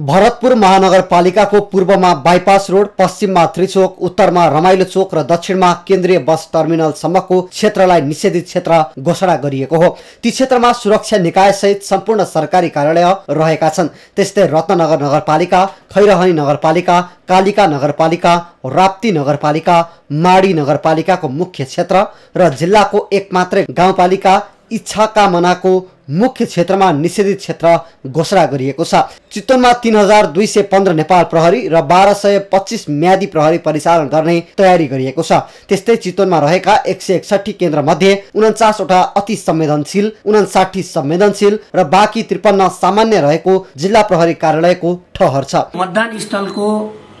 भरतपुर महानगरपालिकाको पूर्वमा bypass road पश्चिममा त्रिचोक उत्तरमा रमाइलो चोक र दक्षिणमा केन्द्रीय बस टर्मिनलसम्मको क्षेत्रलाई निषेधित क्षेत्र घोषणा गरिएको हो। ती क्षेत्रमा सुरक्षा निकायसहित सम्पूर्ण सरकारी कार्यालय रहेका छन्। त्यस्तै रत्ननगर नगरपालिका खैरहनी नगरपालिका कालिका नगरपालिका राप्ती नगरपालिका माडी नगरपालिकाको मुख्य क्षेत्र र जिल्लाको एक मात्रै गाउँपालिका इच्छाकामनाको मुख्य क्षेत्रमा निषेधित क्षेत्र घोषणा गरिएको छ। चितवनमा तिन हजार दुई सय पन्ध्र नेपाल प्रहरी र बाह्र सय पच्चिस म्यादी प्रहरी परिचालन गर्ने तयारी गरिएको छ। त्यस्तै चितवनमा रहेका एक सय एकसठी केन्द्र मध्ये उन्चासवटा अति संवेदनशील उनासाठी संवेदनशील र बाँकी त्रिपन्न सामान्य रहेको जिल्ला प्रहरी कार्यालयको ठहर छ। मतदान स्थलको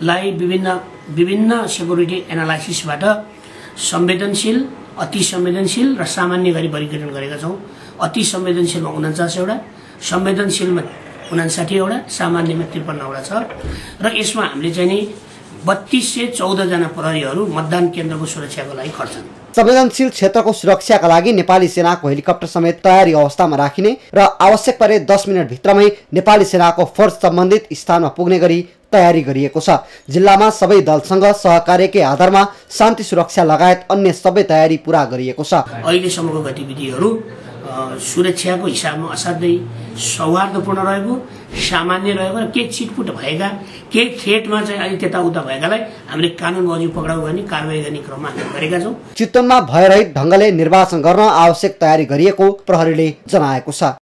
लाई विभिन्न विभिन्न सेक्युरिटी एनालाइसिसबाट संवेदनशील अति संवेदनशील र सामान्य गरी वर्गीकरण गरेका छौँ। अति संवेदनशीलमा उन्चासवटा संवेदनशीलमा उनासाठीवटा सामान्यमा त्रिपन्नवटा छ। र यसमा हामीले चाहिँ नि बत्तिस सय चौधजना प्रहरीहरू मतदान केन्द्रको सुरक्षाको लागि खट्छन् संवेदनशील क्षेत्रको सुरक्षाका लागि नेपाली सेनाको हेलिकप्टर समेत तयारी अवस्थामा राखिने र आवश्यक परे दस मिनटभित्रमै नेपाली सेनाको फोर्स सम्बन्धित स्थानमा पुग्ने गरी तयारी गरिएको छ। जिल्लामा सबै दलसँग सहकार्यकै आधारमा शान्ति सुरक्षा लगायत अन्य सबै तयारी पुरा गरिएको छ। अहिलेसम्मको गतिविधिहरू सुरक्षाको हिसाबमा असाध्यै सौहार्दपूर्ण रहेको सामान्य रहेको र केही छिटपुट भएका केही थ्रेटमा चाहिँ अलिक त्यताउता भएकालाई हामीले कानुन बजी पक्राउ गर्ने कारवाही गर्ने क्रममा हामी गरेका छौँ। चितवनमा भयरहित ढङ्गले निर्वाचन गर्न आवश्यक तयारी गरिएको प्रहरीले जनाएको छ।